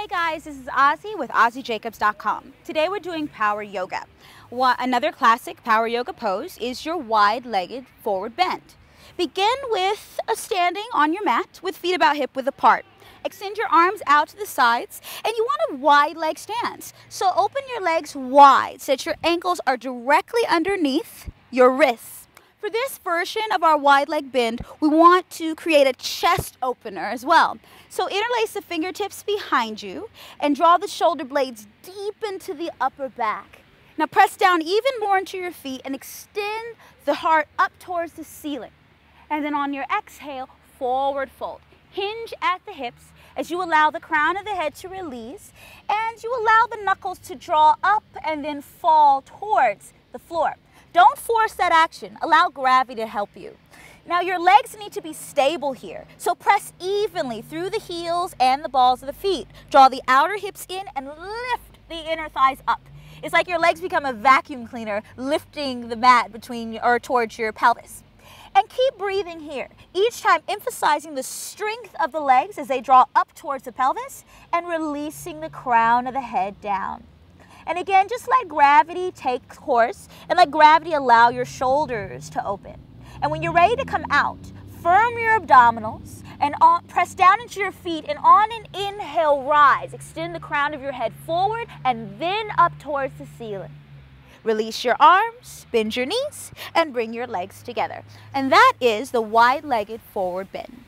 Hey guys, this is Ozzie with OzzieJacobs.com. Today we're doing power yoga. Another classic power yoga pose is your wide-legged forward bend. Begin with a standing on your mat with feet about hip width apart. Extend your arms out to the sides and you want a wide leg stance. So open your legs wide so that your ankles are directly underneath your wrists. For this version of our wide leg bend, we want to create a chest opener as well. So interlace the fingertips behind you and draw the shoulder blades deep into the upper back. Now press down even more into your feet and extend the heart up towards the ceiling. And then on your exhale, forward fold. Hinge at the hips as you allow the crown of the head to release and you allow the knuckles to draw up and then fall towards the floor. Don't force that action. Allow gravity to help you. Now your legs need to be stable here. So press evenly through the heels and the balls of the feet. Draw the outer hips in and lift the inner thighs up. It's like your legs become a vacuum cleaner lifting the mat between or towards your pelvis. And keep breathing here. Each time emphasizing the strength of the legs as they draw up towards the pelvis and releasing the crown of the head down. And again, just let gravity take course and let gravity allow your shoulders to open. And when you're ready to come out, firm your abdominals and on, press down into your feet and on an inhale, rise. Extend the crown of your head forward and then up towards the ceiling. Release your arms, bend your knees, and bring your legs together. And that is the wide-legged forward bend.